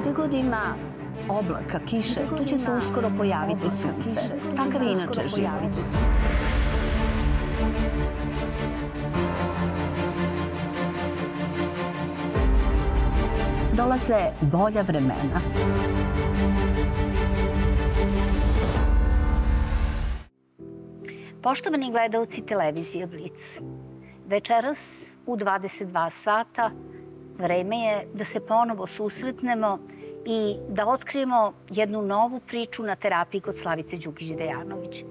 Gde god ima oblaka, kiše, tu će se uskoro pojaviti sunce. Takav je inače život. Dolaze bolja vremena. Poštovani gledalci televizije Blic, večeras u 22 sata vreme je da se ponovo susretnemo i da otkrijemo jednu novu priču na terapiji kod Slavice Đukić-Dejanović.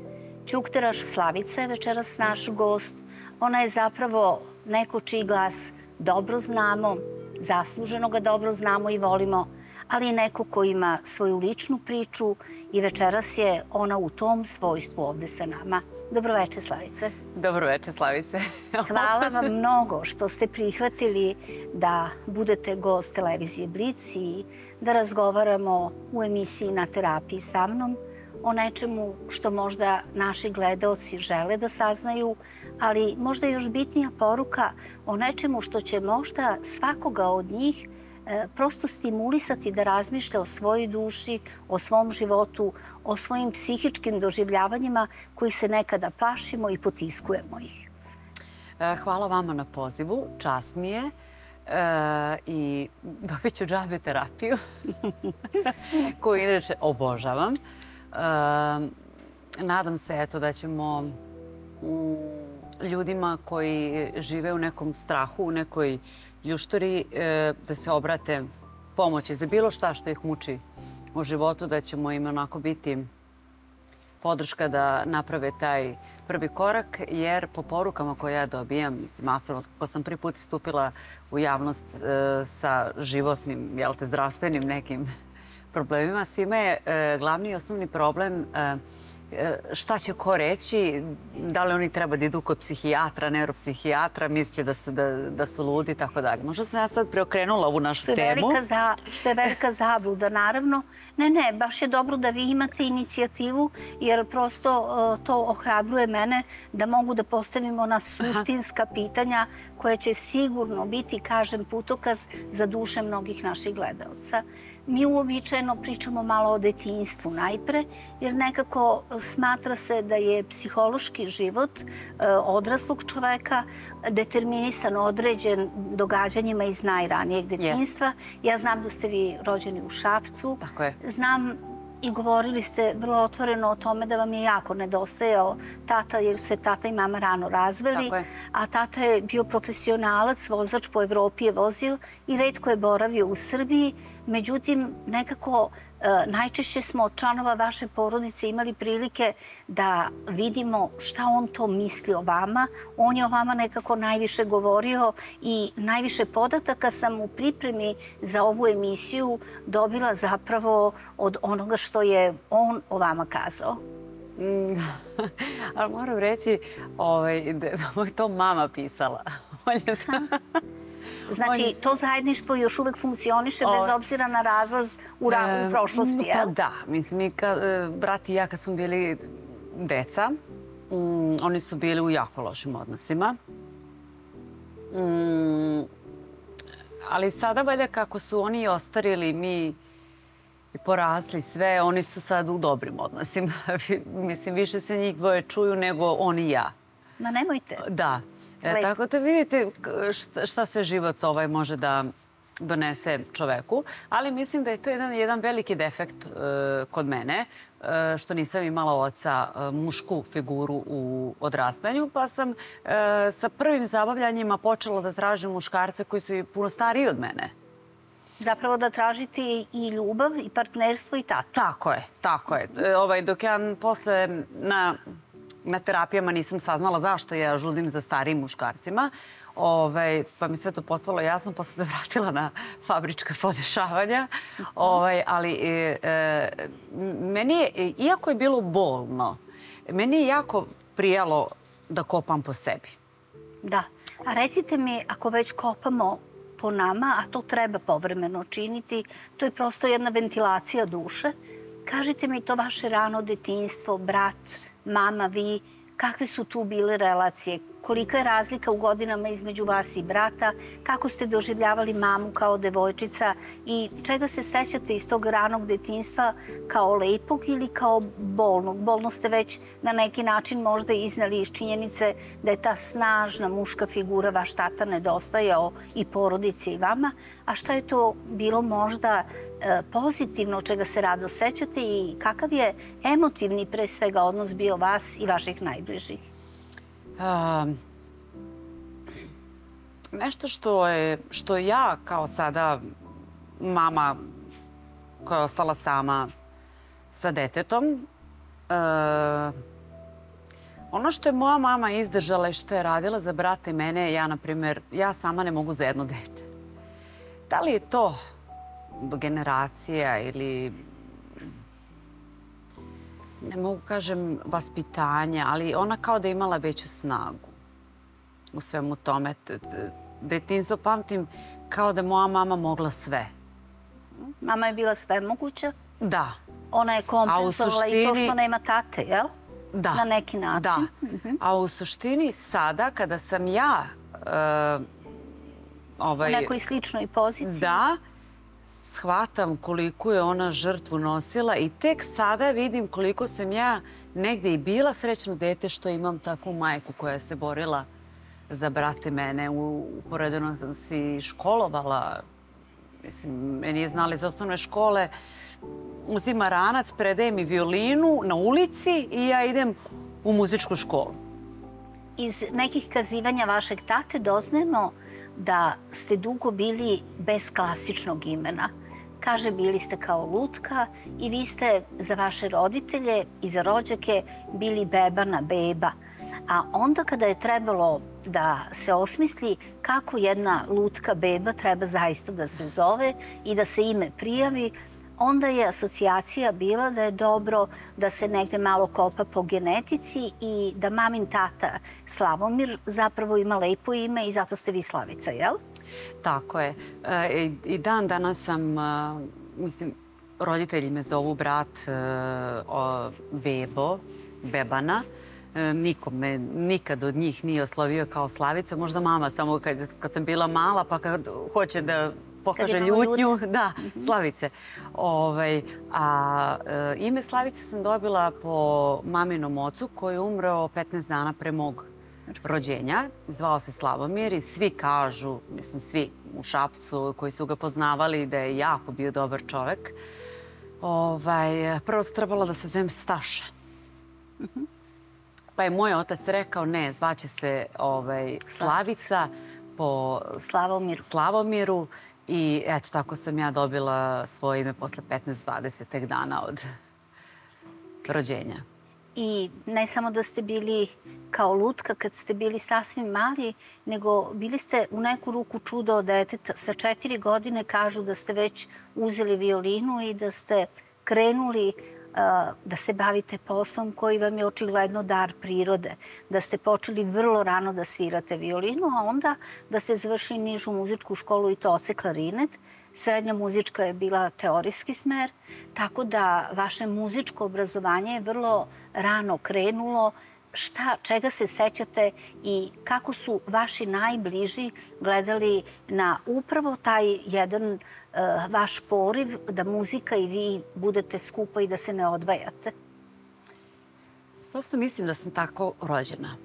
Ćukteraš Slavica je večeras naš gost. Ona je zapravo neko čiji glas dobro znamo, zasluženo ga dobro znamo i volimo, ali i neko ko ima svoju ličnu priču i večeras je ona u tom svojstvu ovde sa nama. Dobroveče, Slavice. Dobroveče, Slavice. Hvala vam mnogo što ste prihvatili da budete gost televizije Blic i da razgovaramo u emisiji na terapiji sa mnom o nečemu što možda naši gledaoci žele da saznaju, ali možda još bitnija poruka o nečemu što će možda svakoga od njih prosto stimulisati da razmišlja o svojoj duši, o svom životu, o svojim psihičkim doživljavanjima koji se nekada plašimo i potiskujemo ih. E, hvala vama na pozivu, čast mi je e, i dobit ću džabe terapiju koju inače obožavam. Nadam se eto da ćemo mm, ljudima koji žive u nekom strahu, u nekoj ljušturi e, da se obrate pomoći za bilo šta što ih muči u životu, da ćemo im onako biti podrška da naprave taj prvi korak, jer po porukama koje ja dobijam, mislim, masovno, ko sam prvi put istupila u javnost e, sa životnim, jel te, zdravstvenim nekim problemima, svima je e, glavni i osnovni problem E, šta će ko reći, da li oni treba da idu kod psihijatra, neuropsihijatra, misliće da, se, da, da su ludi i tako dalje. Možda sam ja sad preokrenula ovu našu što temu. Velika za, što je velika zabluda, naravno. Ne, ne, baš je dobro da vi imate inicijativu, jer prosto uh, to ohrabruje mene da mogu da postavimo na suštinska Aha. pitanja koja će sigurno biti, kažem, putokaz za duše mnogih naših gledalca. Mi uobičajeno pričamo malo o detinjstvu najpre, jer nekako smatra se da je psihološki život e, odraslog čoveka determinisan, određen događanjima iz najranijeg detinjstva. Yes. Ja znam da ste vi rođeni u Šapcu. Tako je. Znam i govorili ste vrlo otvoreno o tome da vam je jako nedostajao tata jer su se tata i mama rano razveli, a tata je bio profesionalac, vozač po Evropi je vozio i redko je boravio u Srbiji. Međutim, nekako najčešće smo od članova vaše porodice imali prilike da vidimo šta on to misli o vama. On je o vama nekako najviše govorio i najviše podataka sam u pripremi za ovu emisiju dobila zapravo od onoga što je on o vama kazao. Mm, ali moram reći ovaj, da, da je to mama pisala. Znači, to zajedništvo još uvek funkcioniše bez obzira na razlaz u, ra u prošlosti, jel? Pa da. Mislim, mi ka, e, brat i ja kad smo bili deca, mm, oni su bili u jako lošim odnosima. Mm, ali sada, valjda, kako su oni ostarili, mi i porasli sve, oni su sad u dobrim odnosima. Mislim, više se njih dvoje čuju nego oni i ja. Ma nemojte. Da. E, tako da vidite šta, šta sve život ovaj može da donese čoveku, ali mislim da je to jedan, jedan veliki defekt e, kod mene, e, što nisam imala oca e, mušku figuru u odrastanju, pa sam e, sa prvim zabavljanjima počela da tražim muškarce koji su puno stariji od mene. Zapravo da tražite i ljubav i partnerstvo i tatu. Tako je, tako je. E, ovaj, dok ja posle na na terapijama nisam saznala zašto ja žudim za starijim muškarcima. Ovaj, pa mi sve to postalo jasno, pa sam se vratila na fabrička podešavanja. Ovaj, ali e, e, meni je, iako je bilo bolno, meni je jako prijalo da kopam po sebi. Da. A recite mi, ako već kopamo po nama, a to treba povremeno činiti, to je prosto jedna ventilacija duše. Kažite mi to vaše rano detinjstvo, brat, mama, vi, kakve su tu bile relacije? Kolika je razlika u godinama između vas i brata, kako ste doživljavali mamu kao devojčica i čega se sećate iz tog ranog detinstva kao lepog ili kao bolnog. Bolno ste već na neki način možda iznali iz činjenice da je ta snažna muška figura vaš tata nedostajao i porodici i vama, a šta je to bilo možda e, pozitivno čega se rado sećate i kakav je emotivni pre svega odnos bio vas i vaših najbližih? Um, nešto što je, što ja kao sada mama koja je ostala sama sa detetom, uh, ono što je moja mama izdržala i što je radila za brata i mene, ja, na primjer, ja sama ne mogu za jedno dete. Da li je to generacija ili ne mogu kažem vaspitanja, ali ona kao da je imala veću snagu u svemu tome. Detinstvo pamtim kao da je moja mama mogla sve. Mama je bila sve moguća? Da. Ona je kompenzovala suštini... i to što nema tate, jel? Da. Na neki način. Da. Mhm. A u suštini sada, kada sam ja... Uh, ovaj, u nekoj sličnoj poziciji? Da shvatam koliko je ona žrtvu nosila i tek sada vidim koliko sam ja negde i bila srećno dete što imam takvu majku koja se borila za brate mene. Uporedeno sam si školovala. Mislim, meni je znala iz osnovne škole uzima ranac, predaje mi violinu na ulici i ja idem u muzičku školu. Iz nekih kazivanja vašeg tate doznajemo da ste dugo bili bez klasičnog imena. Kaže, bili ste kao lutka i vi ste za vaše roditelje i za rođake bili beba na beba. A onda kada je trebalo da se osmisli kako jedna lutka beba treba zaista da se zove i da se ime prijavi, onda je asocijacija bila da je dobro da se negde malo kopa po genetici i da mamin tata Slavomir zapravo ima lepo ime i zato ste vi Slavica, jel? Tako je. E, I dan danas sam, e, mislim, roditelji me zovu brat e, Bebo, Bebana. Niko me nikad od njih nije oslovio kao Slavica. Možda mama samo kad, kad sam bila mala pa kad hoće da pokaže ljutnju. Da. Slavice. Ovaj, a ime Slavice sam dobila po maminom ocu koji je umreo 15 dana pre mog rođenja. Zvao se Slavomir i svi kažu, mislim svi u Šapcu koji su ga poznavali da je jako bio dobar čovek. Ovaj, prvo se trebalo da se zovem Staša. Pa je moj otac rekao ne, zvaće se ovaj, Slavica po Slavomiru. Slavomiru. I eto, tako sam ja dobila svoje ime posle 15-20 dana od rođenja. I ne samo da ste bili kao lutka kad ste bili sasvim mali, nego bili ste u neku ruku čudo od deteta. Sa četiri godine kažu da ste već uzeli violinu i da ste krenuli da se bavite poslom koji vam je očigledno dar prirode, da ste počeli vrlo rano da svirate violinu, a onda da ste završili nižu muzičku školu i to oce klarinet. Srednja muzička je bila teorijski smer, tako da vaše muzičko obrazovanje je vrlo rano krenulo šta, čega se sećate i kako su vaši najbliži gledali na upravo taj jedan uh, vaš poriv da muzika i vi budete skupa i da se ne odvajate? Prosto mislim da sam tako rođena.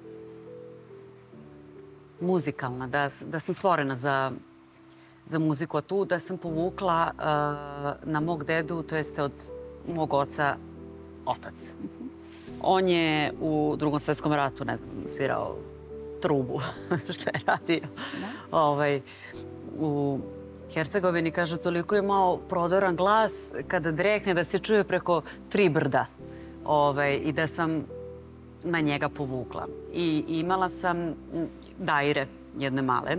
Muzikalna, da, da sam stvorena za, za muziku. A tu da sam povukla uh, na mog dedu, to jeste od mog oca, otac. -hmm. On je u drugom svetskom ratu, ne znam, svirao trubu, što je radio. Da. Ovaj, u Hercegovini, kaže, toliko je malo prodoran glas kada drekne da se čuje preko tri brda. Ovaj, I da sam na njega povukla. I imala sam daire, jedne male.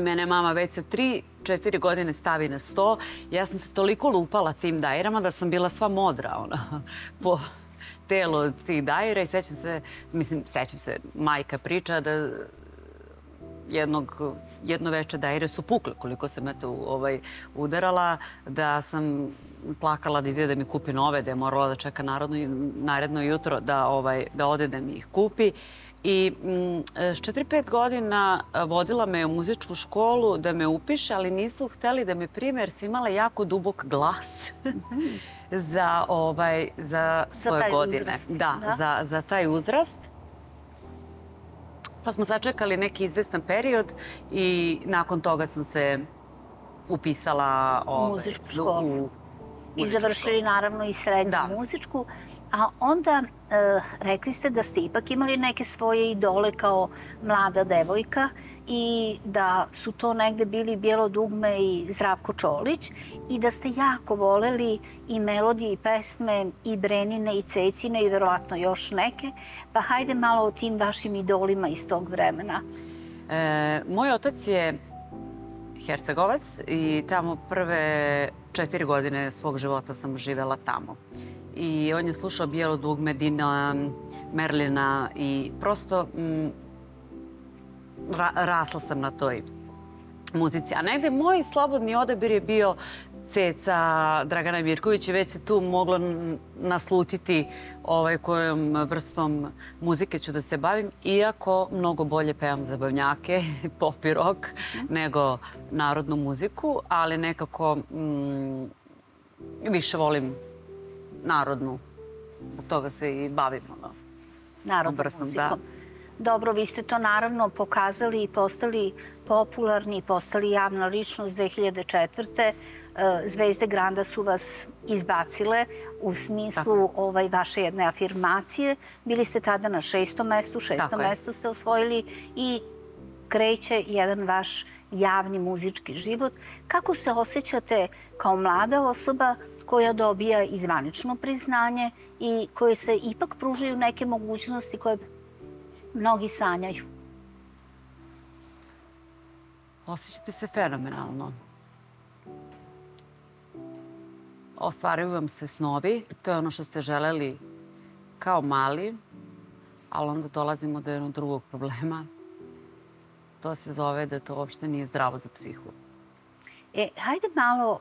Mene mama već sa tri, četiri godine stavi na sto. Ja sam se toliko lupala tim dajrama da sam bila sva modra. Ona, po, telo tih dajera i sećam se, mislim, sećam se, majka priča da jednog, jedno veče dajre su pukle koliko sam eto ovaj, udarala, da sam plakala da ide da mi kupi nove, da je morala da čeka narodno, naredno jutro da, ovaj, da ode da mi ih kupi. I mm, s 4-5 godina vodila me u muzičku školu da me upiše, ali nisu hteli da me prime jer sam imala jako dubok glas za, ovaj, za svoje taj godine. uzrast, Da, da. Za, za taj uzrast. Pa smo sačekali neki izvestan period i nakon toga sam se upisala ovaj, muzičku školu. U, I završili naravno i srednju Da. muzičku. A onda e, rekli ste da ste ipak imali neke svoje idole kao mlada devojka i da su to negde bili Bijelo dugme i Zdravko Čolić i da ste jako voleli i melodije i pesme i Brenine i Cecine i verovatno još neke. Pa hajde malo o tim vašim idolima iz tog vremena. E, moj otac je Hercegovac i tamo prve četiri godine svog života sam živela tamo. I on je slušao Bijelo dugme, Dina, Merlina i prosto mm, ra rasla sam na toj muzici. A negde moj slobodni odabir je bio Ceca, Dragana Mirković i već se tu moglo naslutiti ovaj, kojom vrstom muzike ću da se bavim, iako mnogo bolje pevam zabavnjake, pop i rock, nego narodnu muziku, ali nekako mm, više volim narodnu. Zbog toga se i bavim. Ono. narodnom Obrsnom, muzikom. Dobro, vi ste to naravno pokazali i postali popularni, postali javna ličnost 2004. E, Zvezde Granda su vas izbacile u smislu ovaj, vaše jedne afirmacije. Bili ste tada na šestom mestu, šesto Tako je. mesto ste osvojili i kreće jedan vaš javni muzički život. Kako se osjećate kao mlada osoba koja dobija i zvanično priznanje i koje se ipak pružaju neke mogućnosti koje mnogi sanjaju? Osjećate se fenomenalno. Ostvaruju vam se snovi, to je ono što ste želeli kao mali, ali onda dolazimo do jednog drugog problema. To se zove da to uopšte nije zdravo za psihu. E, hajde malo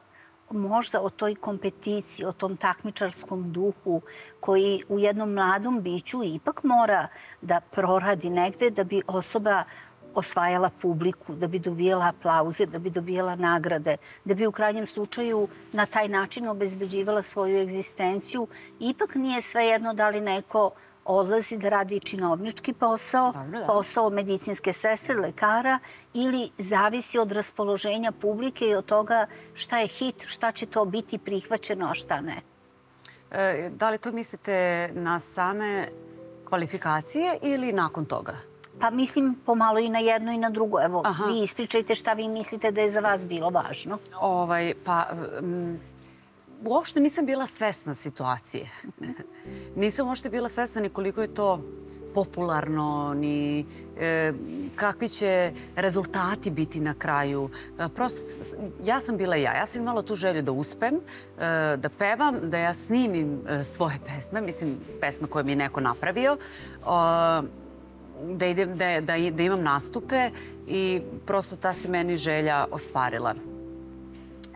možda o toj kompeticiji, o tom takmičarskom duhu koji u jednom mladom biću ipak mora da proradi negde da bi osoba osvajala publiku, da bi dobijala aplauze, da bi dobijala nagrade, da bi u krajnjem slučaju na taj način obezbeđivala svoju egzistenciju. Ipak nije svejedno da li neko odlazi da radi činovnički posao, Dobro, da. posao medicinske sestre, lekara ili zavisi od raspoloženja publike i od toga šta je hit, šta će to biti prihvaćeno, a šta ne. E, da li to mislite na same kvalifikacije ili nakon toga? Pa mislim pomalo i na jedno i na drugo. Evo, Aha. vi ispričajte šta vi mislite da je za vas bilo važno. Ovaj, pa, mm, uopšte nisam bila svesna situacije. nisam uopšte bila svesna ni koliko je to popularno, ni e, kakvi će rezultati biti na kraju. E, prosto, ja sam bila ja. Ja sam imala tu želju da uspem, e, da pevam, da ja snimim e, svoje pesme, mislim, pesme koje mi je neko napravio. Da, idem, da, da, da imam nastupe i prosto ta se meni želja ostvarila.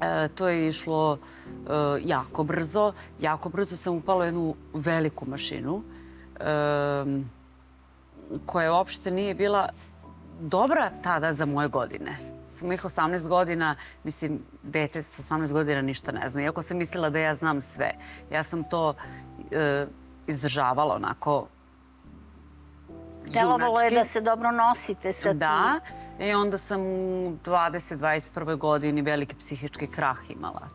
E, to je išlo e, jako brzo. Jako brzo sam upala u jednu veliku mašinu e, koja uopšte nije bila dobra tada za moje godine. Sa mojih 18 godina, mislim, dete sa 18 godina ništa ne zna. Iako sam mislila da ja znam sve. Ja sam to e, izdržavala onako Delovalo je da se dobro nosite sa tim. Da, i onda sam u 20-21. godini veliki psihički krah imala.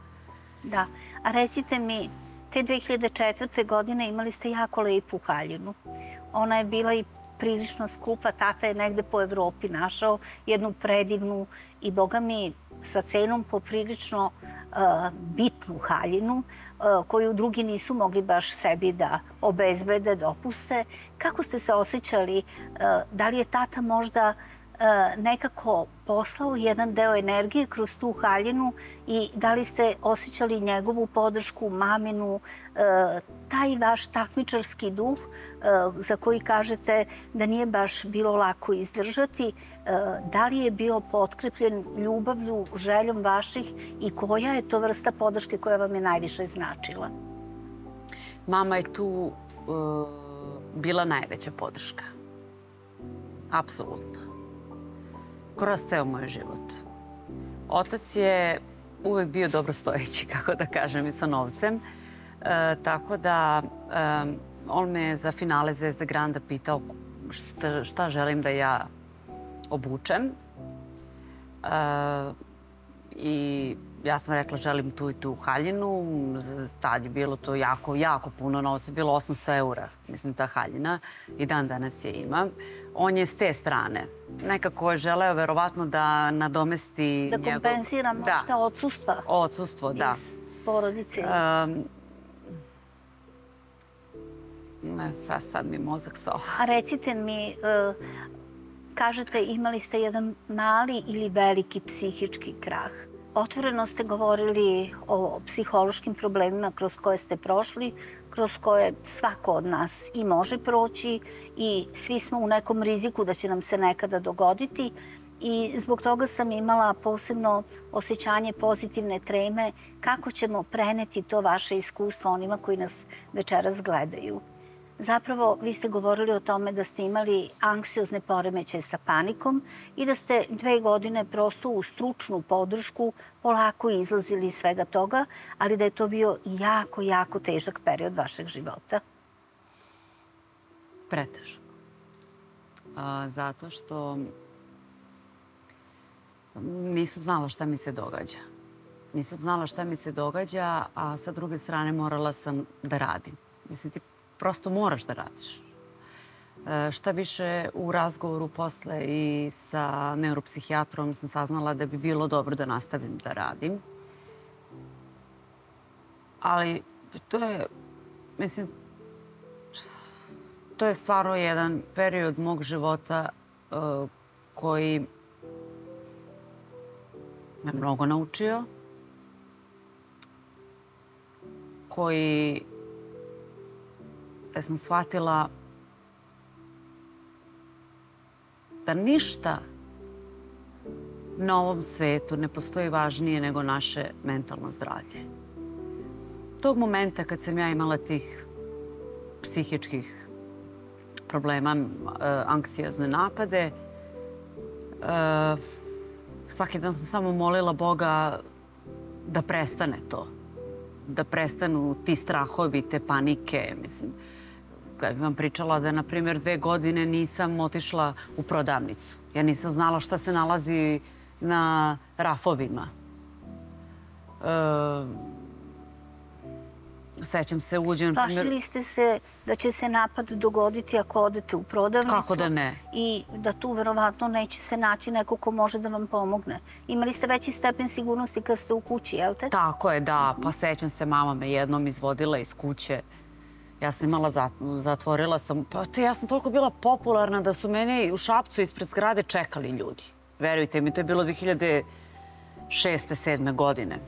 Da. A recite mi, te 2004. godine imali ste jako lepu haljinu. Ona je bila i prilično skupa. Tata je negde po Evropi našao jednu predivnu i, boga mi, sa cenom poprilično bitnu haljinu uh, koju drugi nisu mogli baš sebi da obezbede, dopuste. Kako ste se osjećali? Uh, da li je tata možda e, nekako poslao jedan deo energije kroz tu haljinu i da li ste osjećali njegovu podršku, maminu, e, taj vaš takmičarski duh e, za koji kažete da nije baš bilo lako izdržati, da li je bio potkrepljen ljubavlju, željom vaših i koja je to vrsta podrške koja vam je najviše značila? Mama je tu bila najveća podrška. Apsolutno. Kroz ceo moj život. Otac je uvek bio dobro stojeći, kako da kažem, i sa novcem. E, tako da e, on me za finale Zvezda Granda pitao šta, šta želim da ja obučem. E, I ja sam rekla želim tu i tu haljinu. Tad je bilo to jako, jako puno novca. Bilo 800 eura, mislim, ta haljina. I dan danas je imam. On je s te strane. Nekako je želeo verovatno da nadomesti da njegov... Da možda da. odsustva. Odsustvo, da. Iz porodice. Um, sad, sad mi mozak stao. A recite mi, uh, kažete imali ste jedan mali ili veliki psihički krah. Otvoreno ste govorili o psihološkim problemima kroz koje ste prošli, kroz koje svako od nas i može proći i svi smo u nekom riziku da će nam se nekada dogoditi i zbog toga sam imala posebno osjećanje pozitivne treme kako ćemo preneti to vaše iskustvo onima koji nas večeras gledaju. Zapravo, vi ste govorili o tome da ste imali anksiozne poremeće sa panikom i da ste dve godine prosto u stručnu podršku polako izlazili iz svega toga, ali da je to bio jako, jako težak period vašeg života. Pretežak. Zato što nisam znala šta mi se događa. Nisam znala šta mi se događa, a sa druge strane morala sam da radim. Mislim, ti prosto moraš da radiš. E, šta više, u razgovoru posle i sa neuropsihijatrom sam saznala da bi bilo dobro da nastavim da radim. Ali to je, mislim, to je stvarno jedan period mog života uh, koji me mnogo naučio, koji da sam shvatila da ništa na ovom svetu ne postoji važnije nego naše mentalno zdravlje. Tog momenta kad sam ja imala tih psihičkih problema, e, anksijazne napade, e, svaki dan sam samo molila Boga da prestane to. Da prestanu ti strahovi, te panike. Mislim, bi vam pričala da, na primjer, dve godine nisam otišla u prodavnicu. Ja nisam znala šta se nalazi na rafovima. E, sećam se, uđem... Plašili ste se da će se napad dogoditi ako odete u prodavnicu? Kako da ne? I da tu verovatno neće se naći neko ko može da vam pomogne. Imali ste veći stepen sigurnosti kad ste u kući, jel te? Tako je, da. Pa sećam se, mama me jednom izvodila iz kuće. Ja sam imala, zatvorila sam, pa to ja sam toliko bila popularna da su mene u Šapcu ispred zgrade čekali ljudi. Verujte mi, to je bilo 2006. 7. godine.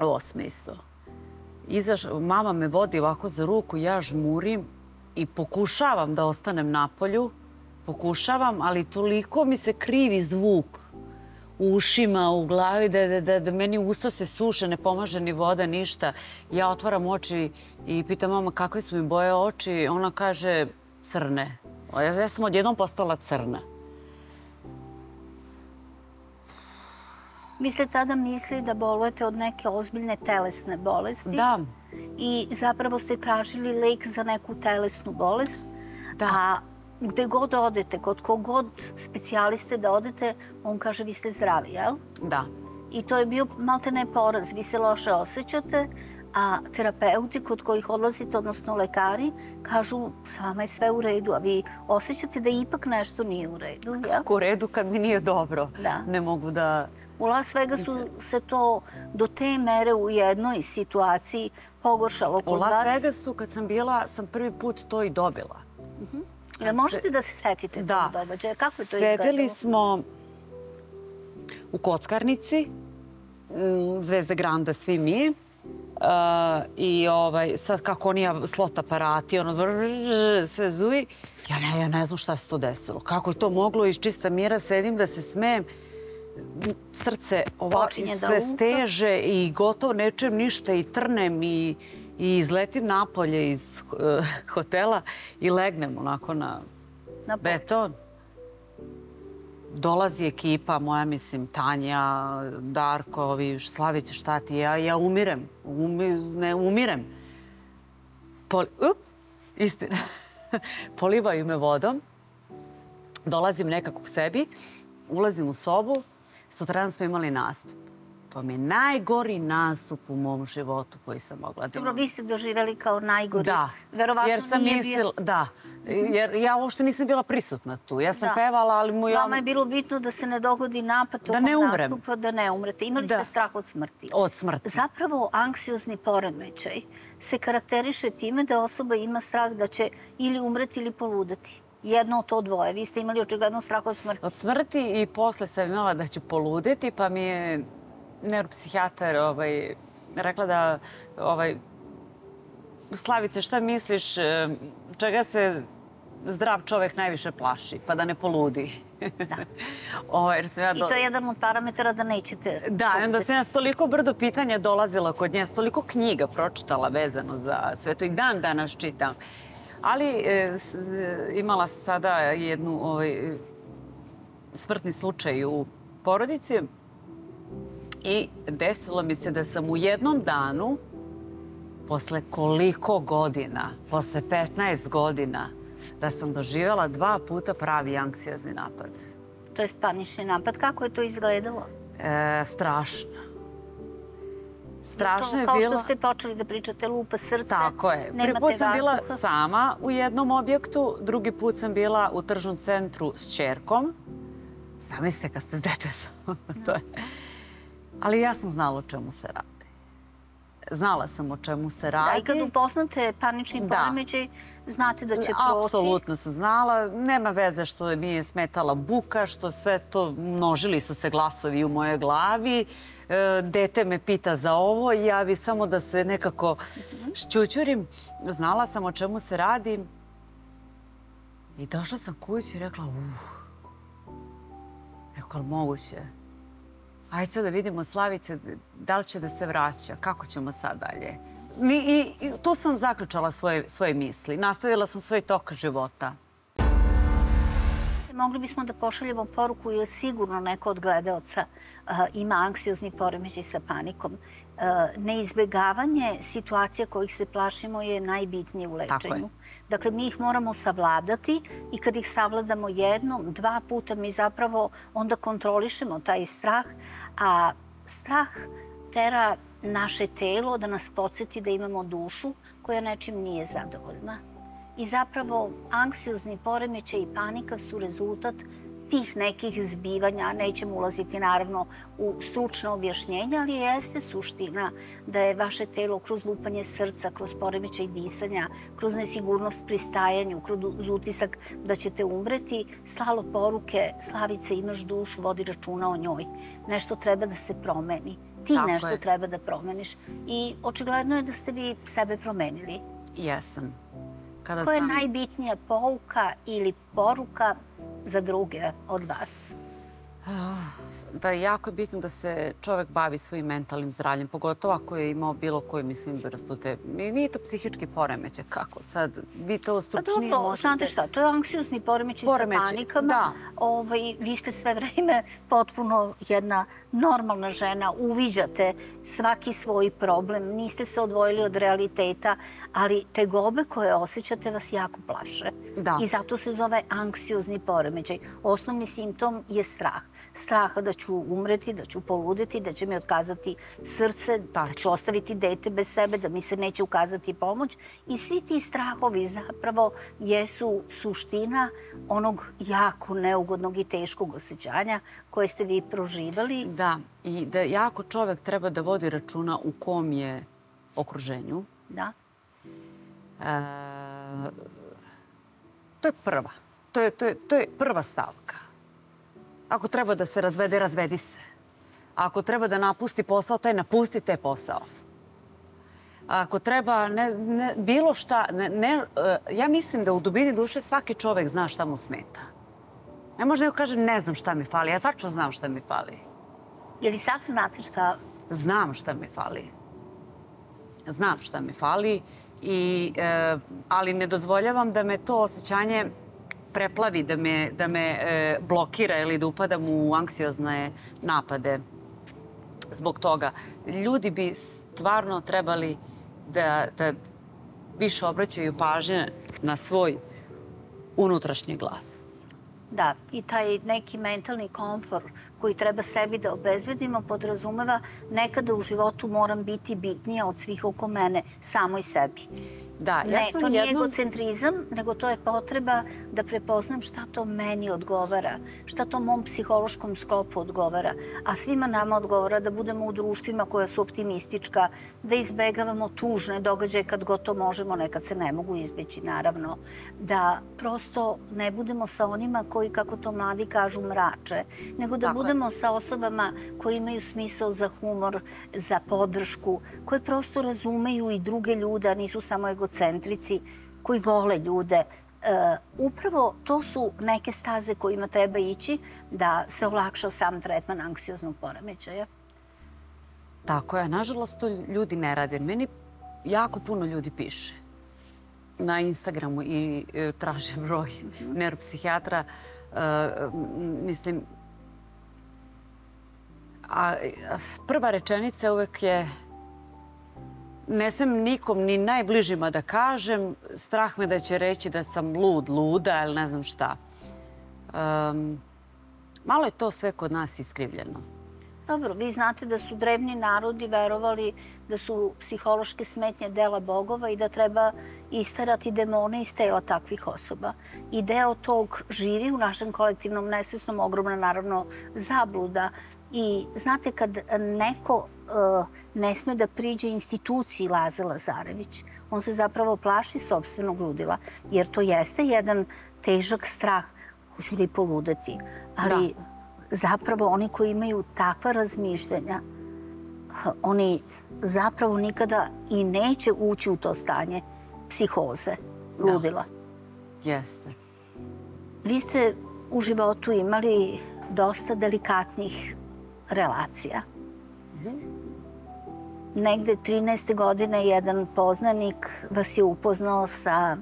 Osme isto. Izaš, mama me vodi ovako za ruku, ja žmurim i pokušavam da ostanem na polju. Pokušavam, ali toliko mi se krivi zvuk u ušima, u glavi, da, da, da, da meni usta se suše, ne pomaže ni voda, ništa. Ja otvaram oči i pitam mama kakve su mi boje oči. Ona kaže crne. Ja, ja sam odjednom postala crna. Vi ste tada mislili da bolujete od neke ozbiljne telesne bolesti. Da. I zapravo ste tražili lek za neku telesnu bolest. Da. A gde god odete, kod kogod specijaliste da odete, on kaže vi ste zdravi, jel? Da. I to je bio malte ne poraz. Vi se loše osjećate, a terapeuti kod kojih odlazite, odnosno lekari, kažu sa vama je sve u redu, a vi osjećate da ipak nešto nije u redu, jel? Kako u redu kad mi nije dobro? Da. Ne mogu da... U Las Vegasu se to do te mere u jednoj situaciji pogoršalo kod vas. U Las Vegasu kad sam bila, sam prvi put to i dobila. Uh -huh. Jel možete da se setite Da. tog događaja? Kako je to Sedeli izgledalo? smo u kockarnici, mm, Zvezde Granda, svi mi. Uh, I ovaj, sad kako oni slot aparati, ono sve zuji. Ja ne, ja ne znam šta se to desilo. Kako je to moglo iz čista mira sedim da se smejem srce ova, Počinje da sve steže i gotovo ne čujem ništa i trnem i, i izletim napolje iz eh, hotela i legnem onako na beton. Dolazi ekipa moja, mislim, Tanja, Darko, ovi Slavice, šta ti, ja, ja umirem. Umi, ne, umirem. Pol, up, istina. Polivaju me vodom. Dolazim nekako k sebi, ulazim u sobu. Sutradan smo imali nastup. To mi je najgori nastup u mom životu koji sam mogla da Dobro, vi ste doživeli kao najgori. Da, Verovatno jer sam mislila, da, jer ja uopšte nisam bila prisutna tu. Ja sam Da. pevala, ali mu ja... Vama je bilo bitno da se ne dogodi napad Da ne umrem. nastupa, da ne umrete. Imali Da. ste strah od smrti. Od smrti. Zapravo, anksiozni poremećaj se karakteriše time da osoba ima strah da će ili umreti ili poludeti. Jedno od to dvoje. Vi ste imali očigledno strah od smrti. Od smrti i posle sam imala da ću poludeti, pa mi je neuropsihijatar ovaj, rekla da ovaj, Slavice, šta misliš, e, čega se zdrav čovek najviše plaši, pa da ne poludi. Da. Ovo, jer sam ja I do- to je jedan od parametara da nećete... Da, i onda sam ja s toliko brdo pitanja dolazila kod nje, s toliko knjiga pročitala vezano za sve to i dan danas čitam. Ali e, s- s- imala sada jednu ovaj, smrtni slučaj u porodici i desilo mi se da sam u jednom danu, posle koliko godina, posle 15 godina, da sam doživjela dva puta pravi anksiozni napad. To je panični napad. Kako je to izgledalo? E, strašno. Strašno je kao bilo... što ste počeli da pričate, lupa srce, Tako je. Prvi put sam bila sama u jednom objektu, drugi put sam bila u tržnom centru s čerkom. Zamislite kad ste s detetom. to je. Ali ja sam znala o čemu se radi. Znala sam o čemu se radi. Da, i kad upoznate panični Da. poremećaj, znate da će proći. Apsolutno sam znala. Nema veze što mi je smetala buka, što sve to, množili su se glasovi u mojoj glavi. E, dete me pita za ovo i ja bi samo da se nekako šćućurim. Znala sam o čemu se radi. I došla sam kući i rekla, uh, rekao, ali moguće? Ajde sad da vidimo Slavice, da li će da se vraća, kako ćemo sad dalje? I, i, tu sam zaključala svoje, svoje misli. Nastavila sam svoj tok života. Mogli bismo da pošaljemo poruku jer sigurno neko od gledaoca ima anksiozni poremećaj sa panikom. A, neizbegavanje situacija kojih se plašimo je najbitnije u lečenju. Dakle, mi ih moramo savladati i kad ih savladamo jednom, dva puta, mi zapravo onda kontrolišemo taj strah, a strah tera naše telo da nas podsjeti da imamo dušu koja nečim nije zadovoljna. I zapravo anksiozni poremećaj i panika su rezultat tih nekih zbivanja. Nećemo ulaziti naravno u stručne objašnjenja, ali jeste suština da je vaše telo kroz lupanje srca, kroz poremećaj disanja, kroz nesigurnost pri stajanju, kroz utisak da ćete umreti, slalo poruke Slavice imaš dušu, vodi računa o njoj. Nešto treba da se promeni. Ti Tako nešto je. treba da promeniš. I očigledno je da ste vi sebe promenili. Jesam. Kada Koja je sam... najbitnija pouka ili poruka za druge od vas? Da je jako bitno da se čovek bavi svojim mentalnim zdravljem, pogotovo ako je imao bilo koju, mislim, vrstu te... Nije to psihički poremećaj, kako sad? Vi to stručnije možete... znate šta, to je anksiozni poremećaj Poremećaj, sa panikama. da. Ovaj, vi ste sve vreme potpuno jedna normalna žena, uviđate svaki svoj problem, niste se odvojili od realiteta, ali tegobe koje osjećate vas jako plaše. Da. I zato se zove anksiozni poremećaj. Osnovni simptom je strah. Strah da ću umreti, da ću poludeti, da će mi otkazati srce, da ću ostaviti dete bez sebe, da mi se neće ukazati pomoć. I svi ti strahovi zapravo jesu suština onog jako neugodnog i teškog osjećanja koje ste vi proživali. Da, i da jako čovek treba da vodi računa u kom je okruženju. Da. E, to je prva. To je, to, je, to je prva stavka. Ako treba da se razvede, razvedi se. Ako treba da napusti posao, taj napusti te posao. Ako treba ne, ne, bilo šta, ne, ne, ja mislim da u dubini duše svaki čovek zna šta mu smeta. Ne može neko kaže ne znam šta mi fali, ja tačno znam šta mi fali. Je li sad znate šta? Znam šta mi fali. Znam šta mi fali, i, e, ali ne dozvoljavam da me to osjećanje preplavi, da me, da me e, blokira ili da upadam u anksiozne napade zbog toga. Ljudi bi stvarno trebali da, da više obraćaju pažnje na svoj unutrašnji glas. Da, i taj neki mentalni komfor koji treba sebi da obezbedimo podrazumeva nekada u životu moram biti bitnija od svih oko mene, samoj sebi. Da, ja ne, sam to nije jednom... egocentrizam, nego to je potreba da prepoznam šta to meni odgovara, šta to mom psihološkom sklopu odgovara. A svima nama odgovara da budemo u društvima koja su optimistička, da izbegavamo tužne događaje kad god to možemo, nekad se ne mogu izbeći naravno, da prosto ne budemo sa onima koji, kako to mladi kažu, mrače, nego da Tako budemo je. sa osobama koji imaju smisao za humor, za podršku, koje prosto razumeju i druge ljude, a nisu samo egocentrični egocentrici koji vole ljude. E, upravo to su neke staze kojima treba ići da se olakša sam tretman anksioznog poremećaja. Tako je. Nažalost, to ljudi ne rade. Meni jako puno ljudi piše na Instagramu i e, traže broj neuropsihijatra. E, mislim, a, prva rečenica uvek je ne smem nikom ni najbližima da kažem. Strah me da će reći da sam lud, luda ili ne znam šta. Malo je to sve kod nas iskrivljeno. Dobro, vi znate da su drevni narodi verovali da su psihološke smetnje dela bogova i da treba istarati demone iz tela takvih osoba. I deo tog živi u našem kolektivnom nesvesnom ogromna naravno zabluda. I znate kad neko uh, ne sme da priđe instituciji Laze Lazarević, on se zapravo plaši sobstvenog ludila, jer to jeste jedan težak strah, hoću li poludeti, ali da zapravo oni koji imaju takva razmišljanja, oni zapravo nikada i neće ući u to stanje psihoze, ludila. Da. Jeste. Vi ste u životu imali dosta delikatnih relacija. -hmm. Negde 13. godine jedan poznanik vas je upoznao sa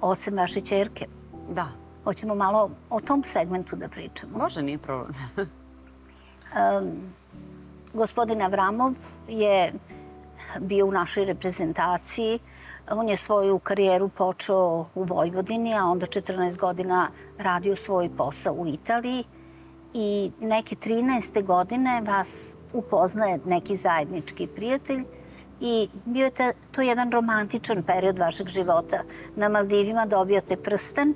ocem vaše čerke. Da. Hoćemo malo o tom segmentu da pričamo. Može, nije problem. um, gospodin Avramov je bio u našoj reprezentaciji. On je svoju karijeru počeo u Vojvodini, a onda 14 godina radio svoj posao u Italiji. I neke 13. godine vas upoznaje neki zajednički prijatelj i bio je to jedan romantičan period vašeg života. Na Maldivima dobijate prsten,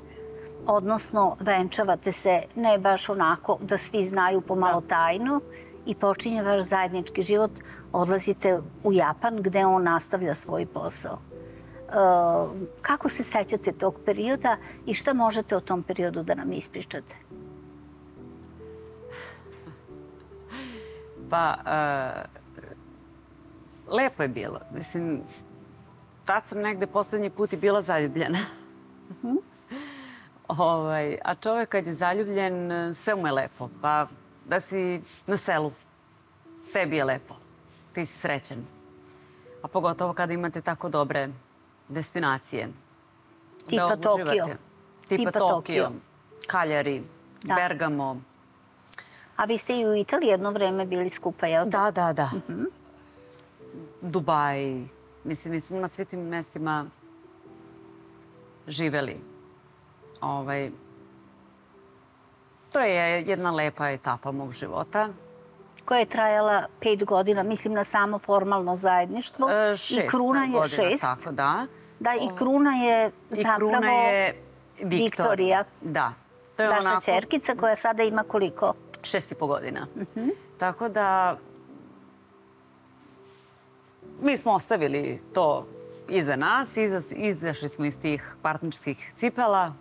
odnosno venčavate se ne baš onako da svi znaju pomalo da. tajno i počinje vaš zajednički život, odlazite u Japan gde on nastavlja svoj posao. E, kako se sećate tog perioda i šta možete o tom periodu da nam ispričate? Pa, e, lepo je bilo. Mislim, tad sam negde poslednji put i bila zaljubljena. -huh. Ovaj, a čovek kad je zaljubljen, sve mu je lepo. Pa da si na selu, tebi je lepo. Ti si srećen. A pogotovo kada imate tako dobre destinacije. Tipa da Tokio. Tipa, Tipa Tokio. Tokio. Kaljari, da. Bergamo. A vi ste i u Italiji jedno vreme bili skupa, jel? Da, da, da. Mhm. -huh. Dubaj. Mislim, mi smo na svim tim mestima živeli. Ovaj, to je jedna lepa etapa mog života. Koja je trajala pet godina, mislim na samo formalno zajedništvo. E, šest I kruna je godina, šest. tako da. Da, i kruna je zapravo... I kruna je Viktorija. Viktorija. Da. To je Vaša onako... čerkica koja sada ima koliko? Šest i po godina. Uh mhm. -huh. Tako da mi smo ostavili to iza nas, iza, izašli smo iz tih partnerskih cipela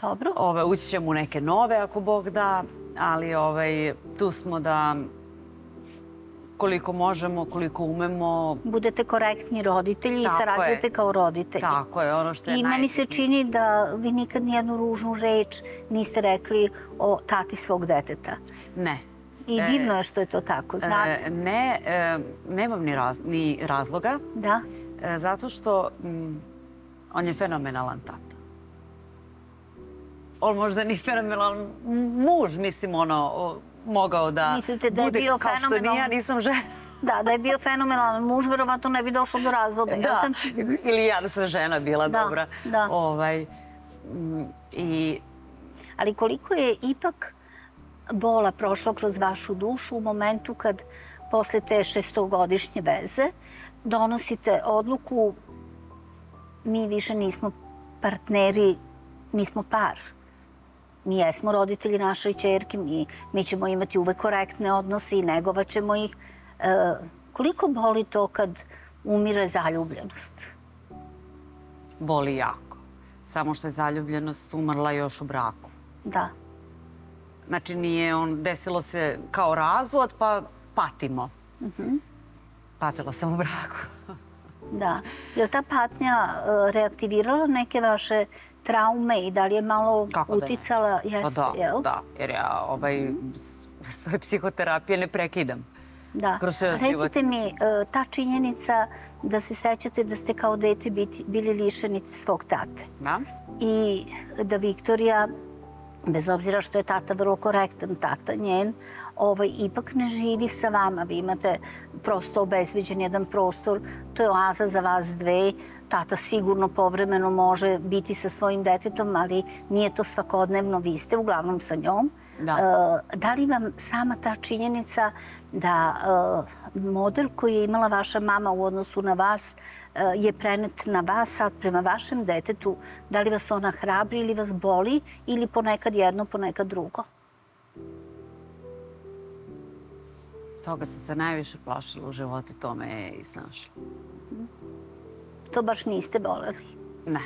Dobro. Ove, ući ćemo u neke nove ako Bog da, ali ovaj, tu smo da koliko možemo, koliko umemo. Budete korektni roditelji i Tako je. sarađujete kao roditelji. Tako je, ono što je I meni se čini da vi nikad nijednu ružnu reč niste rekli o tati svog deteta. Ne. I E, divno je što je to tako, znate. E, ne, e, nemam ni, raz, ni razloga, Da? e, zato što mm, on je fenomenalan tato. On možda ni fenomenalan muž, mislim, ono, mogao da Mislite da je bude bio kao što ni ja nisam žena. Da, da je bio fenomenalan muž, verovatno ne bi došlo do razvoda. Da, ili ja da sam žena bila Da, dobra. da. Ovaj, mm, I Ali koliko je ipak bola prošlo kroz vašu dušu u momentu kad posle te šestogodišnje veze donosite odluku mi više nismo partneri, nismo par. Mi jesmo roditelji našoj čerke, mi, mi ćemo imati uvek korektne odnose i negovat ćemo ih. E, koliko boli to kad umire zaljubljenost? boli jako. Samo što je zaljubljenost umrla još u braku. Da. Znači nije on, desilo se kao razvod, pa patimo. Patila sam u braku. Da. Je li ta patnja e, reaktivirala neke vaše traume i da li je malo Kako da ne? uticala? Pa da, jel? da, jer ja ovaj, s- svoje psihoterapije ne prekidam. Da. Recite mi, e, ta činjenica da se sećate da ste kao dete biti, bili lišeni svog tate Da? i da Viktorija, bez obzira što je tata vrlo korektan tata njen, ovaj, ipak ne živi sa vama. Vi imate prosto obezbeđen jedan prostor, to je oaza za vas dve. Tata sigurno povremeno može biti sa svojim detetom, ali nije to svakodnevno, vi ste uglavnom sa njom. Da. E, da li vam sama ta činjenica da e, model koji je imala vaša mama u odnosu na vas e, je prenet na vas sad prema vašem detetu, da li vas ona hrabri ili vas boli ili ponekad jedno, ponekad drugo? Toga sam se najviše plašila u životu, to me je i snašlo. To baš niste boleli. Ne,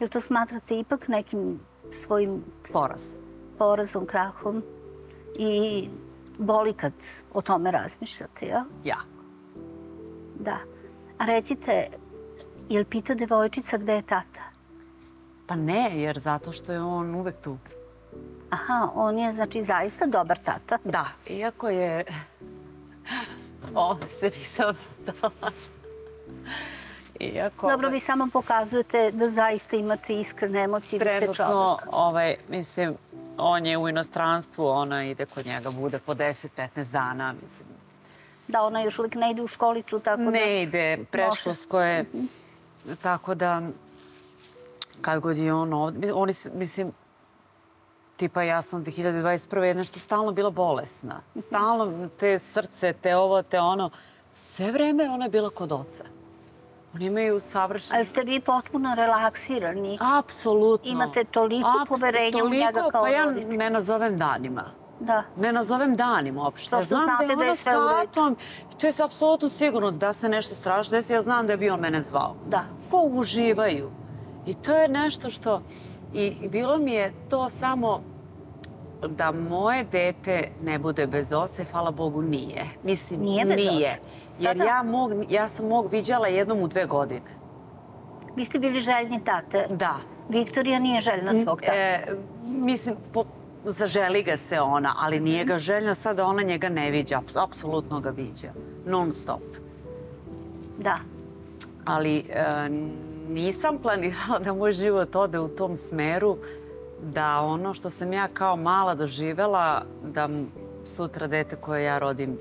Jel to smatrate ipak nekim svojim poraz. porazom, krahom i boli kad o tome razmišljate, jel? Jako. Da. A recite, jel pita devojčica gde je tata? Pa ne, jer zato što je on uvek tu. Aha, on je znači zaista dobar tata. Da, iako je... O, se nisam dala. Iako... Dobro, vi samo pokazujete da zaista imate iskrene emocije Trenutno, ovaj, mislim, on je u inostranstvu, ona ide kod njega, bude po 10-15 dana, mislim. Da, ona još uvijek ne ide u školicu, tako da... Ne ide, preškolsko je. Tako da, kad god je on ovdje, oni, mislim, tipa ja sam 2021. nešto stalno bila bolesna. Stalno te srce, te ovo, te ono. Sve vreme ona je bila kod oca. Oni imaju savršen... Ali ste vi potpuno relaksirani. Apsolutno. Imate toliko Apsu- poverenja u njega kao pa ja roditelj. ne nazovem danima. Da. Ne nazovem danima uopšte. Što znam znate da je da je sve u redu. To je apsolutno sigurno da se nešto strašno desi. Ja znam da bi on mene zvao. Da. Pa uživaju. I to je nešto što... I bilo mi je to samo da moje dete ne bude bez oca i hvala Bogu nije. Mislim, Nije bez nije. oca. Jer Da, da. ja, mog, ja sam mog viđala jednom u dve godine. Vi ste bili željni tate. Da. Viktorija nije željna svog tate. E, mislim, po, zaželi ga se ona, ali nije ga željna sada, ona njega ne viđa. Aps- Apsolutno ga viđa. Non stop. Da. Ali e, nisam planirala da moj život ode u tom smeru da ono što sam ja kao mala doživela, da sutra dete koje ja rodim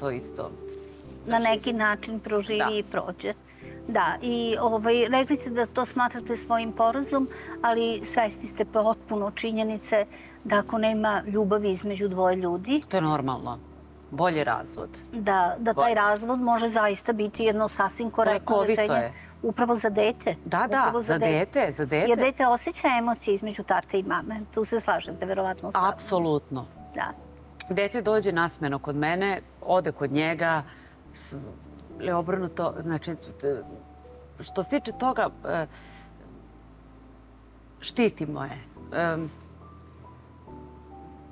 to isto. na neki način proživi Da. i prođe. Da, i ovaj, rekli ste da to smatrate svojim porazom, ali svesni ste potpuno činjenice da ako nema ljubavi između dvoje ljudi, To je normalno. Bolji razvod. da, da taj razvod može zaista biti jedno sasvim korektno Lekovito rešenje. je. Upravo za dete. Da, da, za dete, za dete. Jer dete osjeća emocije između tate i mame. Tu se slažete, verovatno. sa mnom. Apsolutno. Da. Dete dođe nasmeno kod mene, ode kod njega, ili obrnuto, znači, što se tiče toga, e, štitimo je. Em,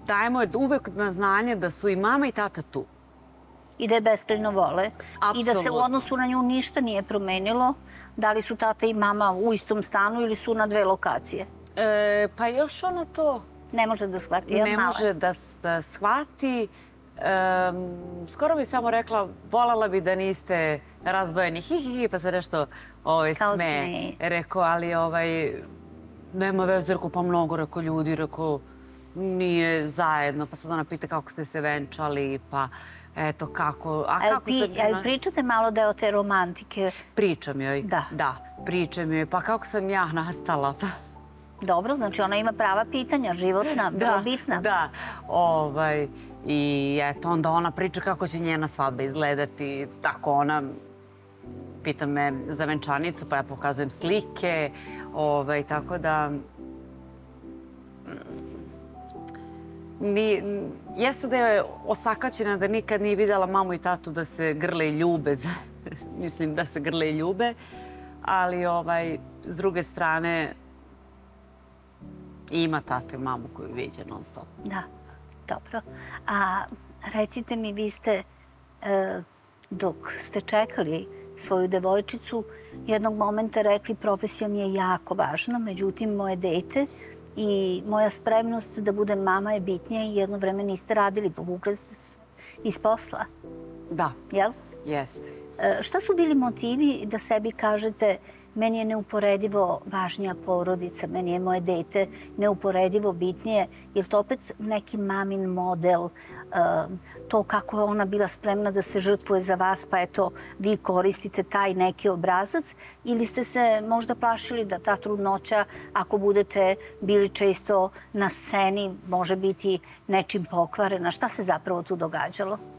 dajemo je uvek na znanje da su i mama i tata tu. I da je beskrajno vole. I da se u odnosu na nju ništa nije promenilo. Da li su tata i mama u istom stanu ili su na dve lokacije. E, pa još ona to Ne može da shvati, jel ne mala? može da, da shvati. Em, skoro bi samo rekla, volala bi da niste razdvojeni, hi, hi, hi, pa se nešto ovaj, Kao sme. smeje. Rekao, ali ovaj, nema veze, rekao, pa mnogo, rekao, ljudi, rekao, nije zajedno. Pa sad ona pita kako ste se venčali, pa eto, kako, a jel, kako pi, sad... a jel pričate malo deo te romantike? Pričam joj. Da. Da, pričam joj. Pa kako sam ja nastala? Dobro, znači ona ima prava pitanja, životna, vrlo bitna. Da, ovaj, i eto, onda ona priča kako će njena svadba izgledati, tako ona pita me za venčanicu, pa ja pokazujem slike, ovaj, tako da... Jeste da je osakaćena da nikad nije videla mamu i tatu da se grle i ljube. Mislim da se grle i ljube. Ali ovaj, s druge strane, ima tatu i mamu koju viđa non stop. Da, dobro. A recite mi, vi ste, e, dok ste čekali svoju devojčicu, jednog momenta rekli profesija mi je jako važna, međutim moje dete i moja spremnost da budem mama je bitnija i jedno vreme niste radili, povukli ste se iz posla, Da, jel? jeste. E, Šta su bili motivi da sebi kažete meni je neuporedivo važnija porodica, meni je moje dete neuporedivo bitnije, jer to opet neki mamin model, e, to kako je ona bila spremna da se žrtvuje za vas, pa eto, vi koristite taj neki obrazac, ili ste se možda plašili da ta trudnoća, ako budete bili često na sceni, može biti nečim pokvarena. Šta se zapravo tu događalo?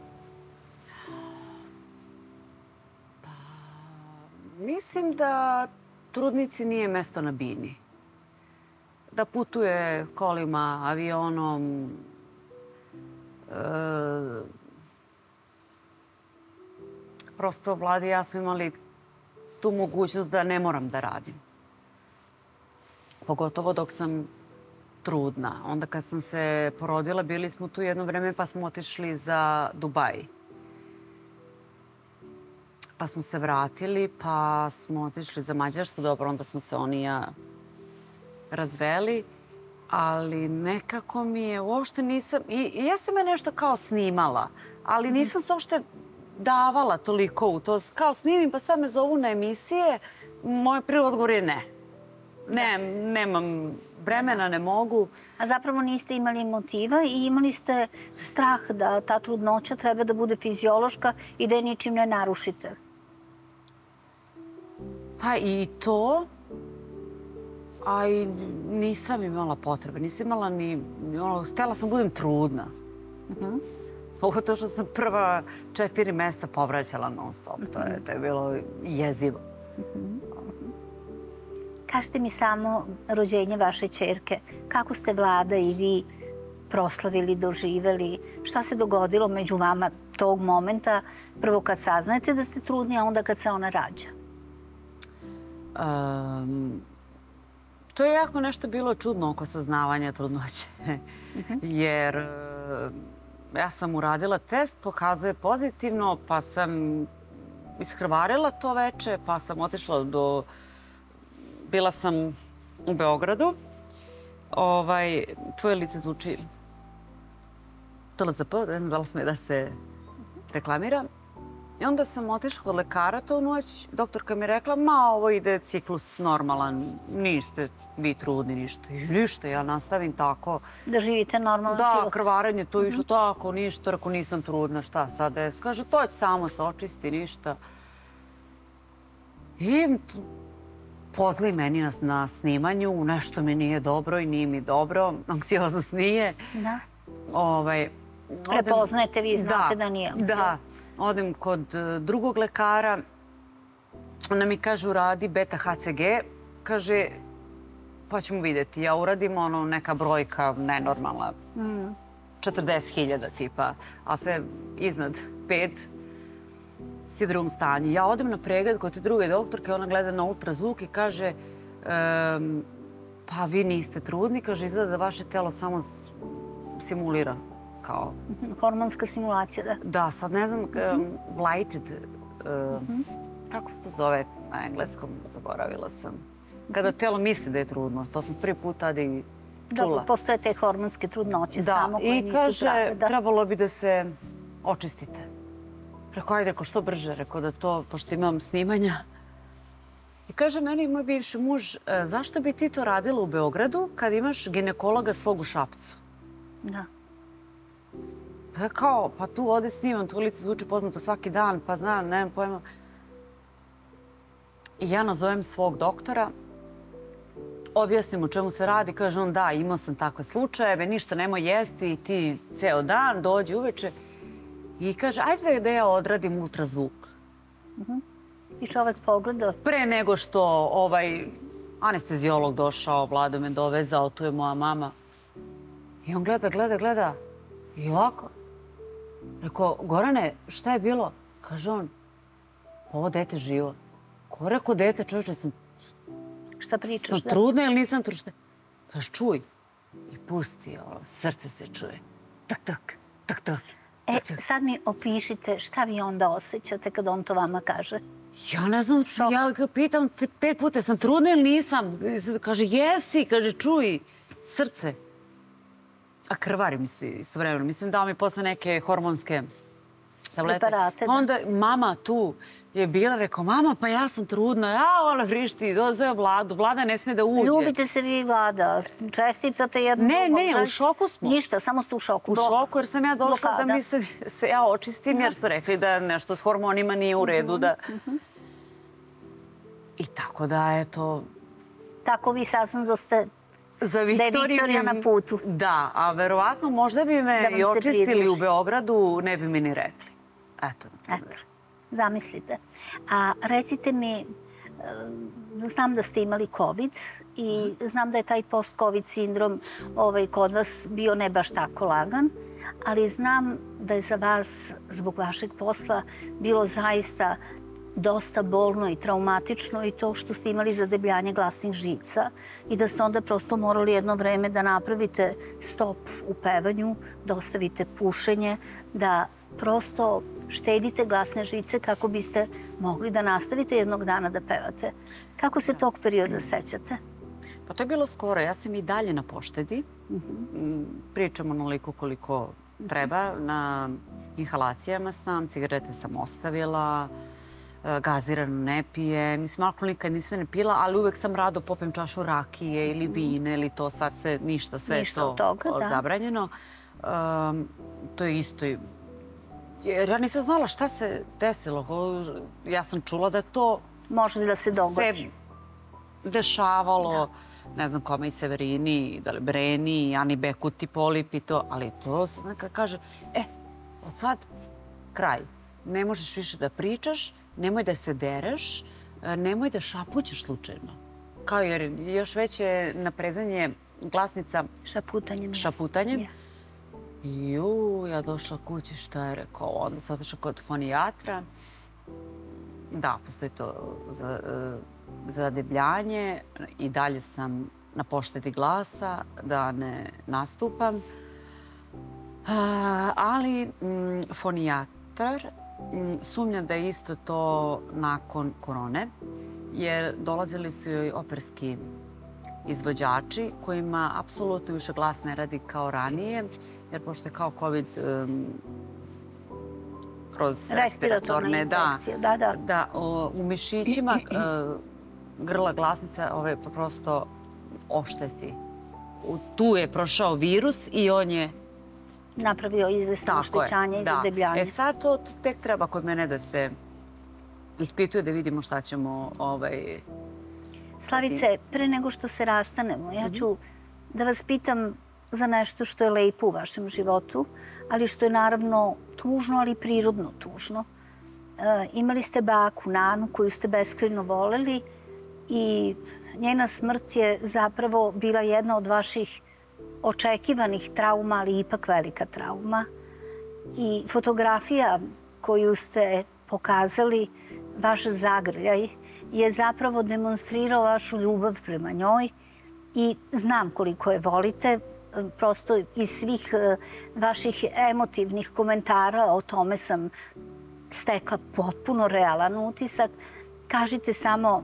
Mislim da trudnici nije mesto na bini. Da putuje kolima, avionom, e, prosto vlada ja smo imali tu mogućnost da ne moram da radim. Pogotovo dok sam trudna. Onda kad sam se porodila, bili smo tu jedno vreme pa smo otišli za Dubaj. Pa smo se vratili, pa smo otišli za Mađarsku. Dobro, onda smo se oni ja razveli. Ali nekako mi je, uopšte nisam... I, i ja sam je nešto kao snimala, ali nisam se uopšte davala toliko u to. Kao snimim, pa sad me zovu na emisije. Moj prvi odgovor je ne. Ne, nemam vremena, ne mogu. A zapravo niste imali motiva i imali ste strah da ta trudnoća treba da bude fiziološka i da je ničim ne narušite. Pa i to, a i nisam imala potrebe. Nisam imala ni, ono, htela sam budem trudna. Pogotovo što sam prva četiri meseca povraćala non stop. To je, to je bilo jezivo. Kažite mi samo rođenje vaše čerke. Kako ste vlada i vi proslavili, doživeli? Šta se dogodilo među vama tog momenta? Prvo kad saznajete da ste trudni, a onda kad se ona rađa. Um, to je jako nešto bilo čudno oko saznavanja trudnoće. Jer e, ja sam uradila test, pokazuje pozitivno, pa sam iskrvarila to veče, pa sam otišla do... Bila sam u Beogradu. Ovaj, tvoje lice zvuči TLZP, ne znam da li sme da se reklamira. I onda sam otišla kod lekara tu noć. Doktorka mi rekla, ma ovo ide ciklus normalan, niste vi trudni ništa. I ništa, ja nastavim tako. Da živite normalan Da, život. krvarenje to išlo tako, ništa, ako nisam trudna, šta sad da je? Kaže, to će samo se očisti, ništa. I pozli meni na, na snimanju, nešto mi nije dobro i nije mi dobro, anksioznost nije. Da. Ovaj, Prepoznajete, vi znate da nije anksioznost. Da, odem kod e, drugog lekara, ona mi kaže uradi beta HCG, kaže pa ćemo vidjeti. Ja uradim ono neka brojka nenormalna, Mm. 40.000 tipa, a sve iznad 5 si u drugom stanju. Ja odem na pregled kod te druge doktorke, ona gleda na ultrazvuk i kaže um, pa vi niste trudni, kaže, izgleda da vaše telo samo simulira kao Mhm, Hormonska simulacija, da. Da, sad ne znam, um, blighted, uh, kako se to zove na engleskom, zaboravila sam. Kada telo misli da je trudno, to sam prvi put tada i čula. Da, postoje te hormonske trudnoće Da, samo koje i nisu kaže, prave. Da. trebalo bi da se očistite. Rekao, ajde, rekao, što brže, rekao da to, pošto imam snimanja. I kaže meni moj bivši muž, "E, zašto bi ti to radila u Beogradu kad imaš ginekologa svog u Šapcu? da. Pa kao, pa tu ovde snimam, to lice zvuči poznato svaki dan, pa znam, nemam pojma. I ja nazovem svog doktora, objasnim o čemu se radi, kaže on da, imao sam takve slučajeve, ništa nemoj jesti, ti ceo dan, dođi uveče. I kaže, ajde da ja odradim ultrazvuk. I čovek pogleda, Pre nego što ovaj anestezijolog došao, Vlado me dovezao, tu je moja mama. I on gleda, gleda, gleda. I ovako. Rekao, Gorane, šta je bilo? Kaže on, ovo dete živo. Ko rekao dete, čovječe, sam, šta pričaš? sam da? trudna ili nisam trudna? Kaže, čuj. I pusti, ono, srce se čuje. Tak, tak, tak, tak. E, tak, tak. sad mi opišite šta vi onda osjećate kad on to vama kaže. Ja ne znam, ja ga pitam pet puta, sam trudna ili nisam? Kaže, jesi, kaže, čuj, srce. A krvari mi se istovremeno. Mislim, dao mi posle neke hormonske tablete. Preparate, da. Onda mama tu je bila, rekao, mama, pa ja sam trudna. Ja, ona vrišti, zove Vladu. Vlada ne sme da uđe. Ljubite se vi, Vlada, čestitate jednu Ne, drugom. ne, u šoku smo. Ništa, samo ste u šoku. U Blok. šoku jer sam ja došla Blokada. da mi se, se ja očistim jer su rekli da nešto s hormonima nije u redu. Da... Mhm, I tako da, eto, Tako vi saznam da ste Za je Viktoriju... Viktorija na putu. Da, a verovatno možda bi Da me vam i očistili pridruži. u Beogradu, ne bi mi ni rekli. Eto, na primjer. Eto, zamislite. A recite mi, e, znam da ste imali COVID i znam da je taj post-COVID sindrom ovaj, kod vas bio ne baš tako lagan, ali znam da je za vas, zbog vašeg posla, bilo zaista dosta bolno i traumatično i to što ste imali zadebljanje glasnih žica i da ste onda prosto morali jedno vreme da napravite stop u pevanju, da ostavite pušenje, da prosto štedite glasne žice kako biste mogli da nastavite jednog dana da pevate. Kako se tog perioda sećate? Pa to je bilo skoro. Ja sam i dalje na poštedi. Mm, Pričam onoliko koliko treba. Na inhalacijama sam, cigarete sam ostavila, e, gazirano ne pije. Mislim, alkohol nikad nisam ne pila, ali uvek sam rado popem čašu rakije ili vine ili to sad sve, ništa, sve Ništa to toga, da. zabranjeno. Um, to je isto i Jer ja nisam znala šta se desilo. Ja sam čula da je to Može da se dogodi. se dešavalo, ne znam kome i Severini, da li Breni, Ani Bekuti, Polip i to, ali to se neka kaže, e, od sad kraj. Ne možeš više da pričaš, nemoj da se dereš, e, nemoj da šapućeš slučajno. Kao jer još veće naprezanje glasnica šaputanjem. Jeste. Ju, ja došla kući, šta je rekao? Onda sam otišla kod fonijatra. Da, postoji to za, e, zadebljanje. I dalje sam na poštedi glasa, da ne nastupam. Ali mm, fonijatar sumnja da je isto to nakon korone, jer dolazili su joj operski izvođači kojima apsolutno više glas ne radi kao ranije, jer pošto je kao COVID um, kroz respiratorne, da, da, da. da o, u mišićima e, grla glasnica ovaj, prosto ošteti. U, tu je prošao virus i on je Napravio izvesno oštećanje i da. zadebljanje. E sad to tek treba kod mene da se ispituje da vidimo šta ćemo ovaj, Slavice, pre nego što se rastanemo, Mhm. ja ću da vas pitam za nešto što je lepo u vašem životu, ali što je naravno tužno, ali prirodno tužno. E, imali ste baku Nanu koju ste beskreno voleli i njena smrt je zapravo bila jedna od vaših očekivanih trauma, ali ipak velika trauma. I fotografija koju ste pokazali, vaš zagrljaj, je zapravo demonstrirao vašu ljubav prema njoj i znam koliko je volite. Prosto iz svih e, vaših emotivnih komentara o tome sam stekla potpuno realan utisak. Kažite samo,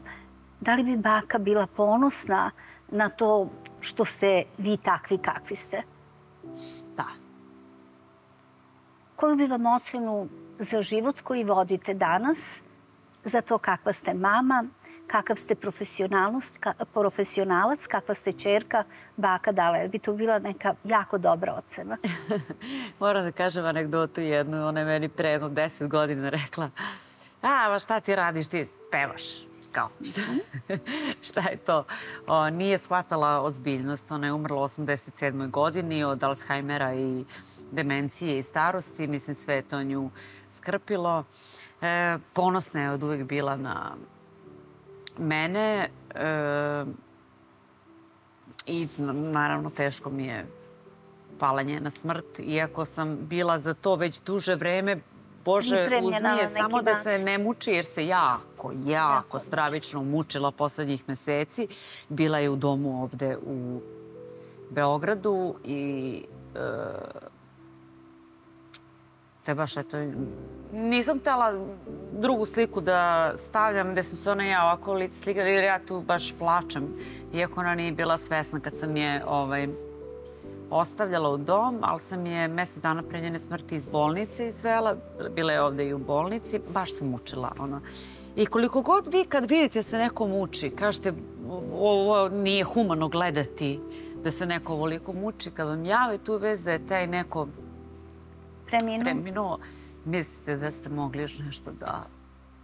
da li bi baka bila ponosna na to što ste vi takvi kakvi ste? Da. Koju bi vam ocenu za život koji vodite danas, za to kakva ste mama, kakav ste profesionalnost, ka, profesionalac, kakva ste čerka, baka dala. Je bi to bila neka jako dobra ocena? Moram da kažem anegdotu jednu. Ona je meni pre jedno deset godina rekla a, šta ti radiš, ti pevaš kao, šta, šta je to? O, nije shvatala ozbiljnost. Ona je umrla u 87. godini od Alzheimera i demencije i starosti. Mislim, sve je to nju skrpilo. E, ponosna je od uvek bila na mene. E, I naravno teško mi je pala njena smrt. Iako sam bila za to već duže vreme Bože, uzmi je samo da se ne muči, jer se jako, jako stravično mučila poslednjih meseci. Bila je u domu ovde u Beogradu i e, te baš, eto, nisam htela drugu sliku da stavljam gde sam se ona ja ovako lice slikala, jer ja tu baš plačem. Iako ona nije bila svesna kad sam je ovaj, ostavljala u dom, ali sam je mesec dana pre njene smrti iz bolnice izvela. Bila je ovde i u bolnici. Baš sam mučila. Ono. I koliko god vi kad vidite da se neko muči, kažete ovo nije humano gledati da se neko ovoliko muči, kad vam jave tu vez da je taj neko preminuo, preminuo mislite da ste mogli još nešto da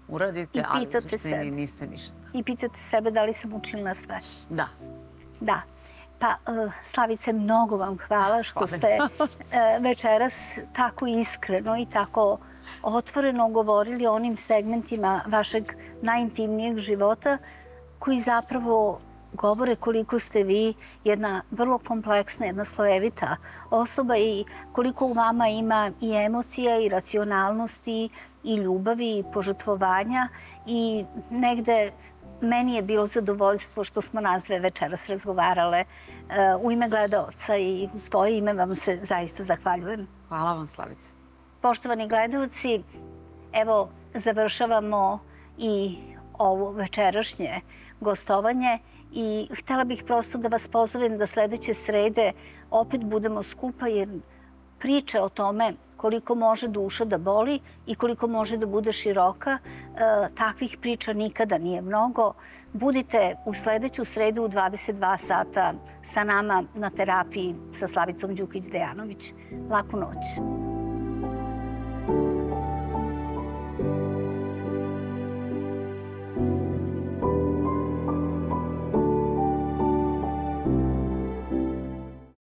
uradite, ali u suštini niste ništa. I pitate sebe da li sam učinila sve. Da. Da. Pa, e, Slavice, mnogo vam hvala što ste e, večeras tako iskreno i tako otvoreno govorili o onim segmentima vašeg najintimnijeg života koji zapravo govore koliko ste vi jedna vrlo kompleksna, jedna slojevita osoba i koliko u vama ima i emocija i racionalnosti i ljubavi i požrtvovanja i negde Meni je bilo zadovoljstvo što smo nas dve večeras razgovarale. E, u ime gledalca i u svoje ime vam se zaista zahvaljujem. Hvala vam, Slavice. Poštovani gledalci, evo, završavamo i ovo večerašnje gostovanje i htela bih prosto da vas pozovem da sledeće srede opet budemo skupa jer priče o tome koliko može duša da boli i koliko može da bude široka. E, takvih priča nikada nije mnogo. Budite u sledeću sredu u 22 sata sa nama na terapiji sa Slavicom Đukić-Dejanović. Laku noć.